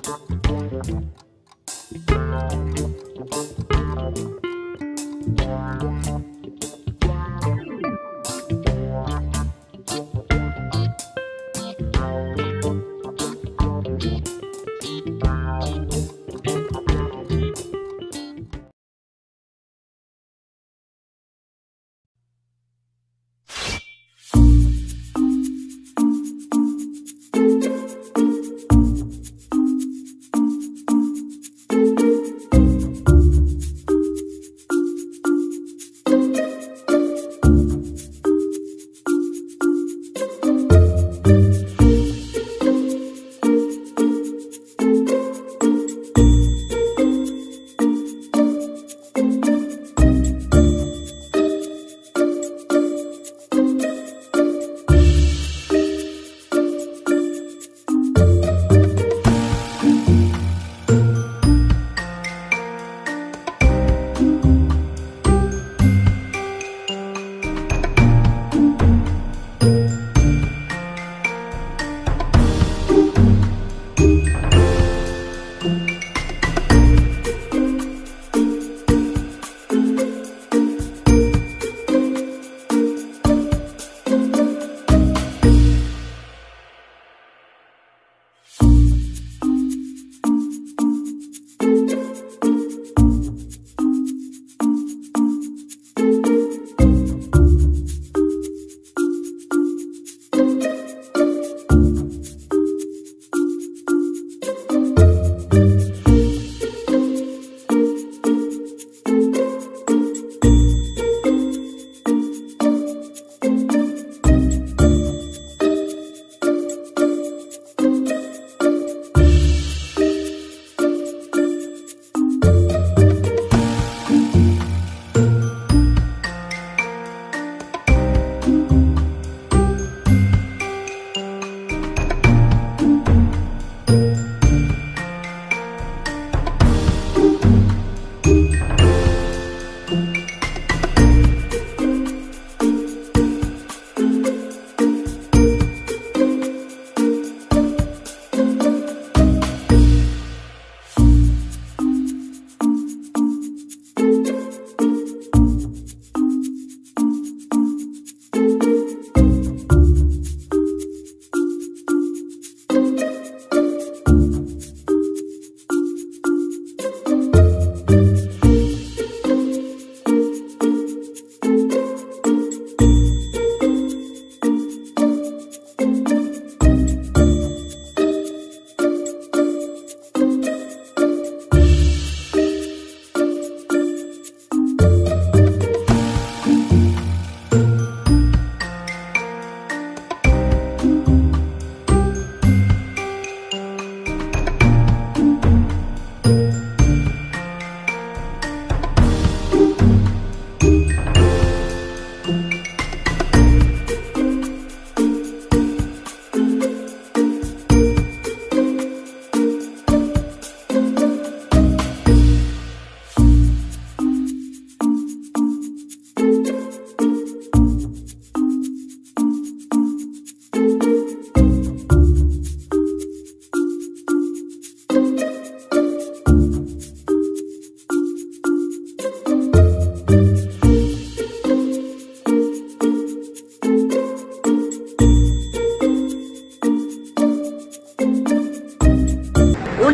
Thank you.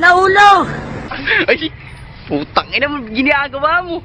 Una ulo! Ay, putang ina mo, ginagawa mo.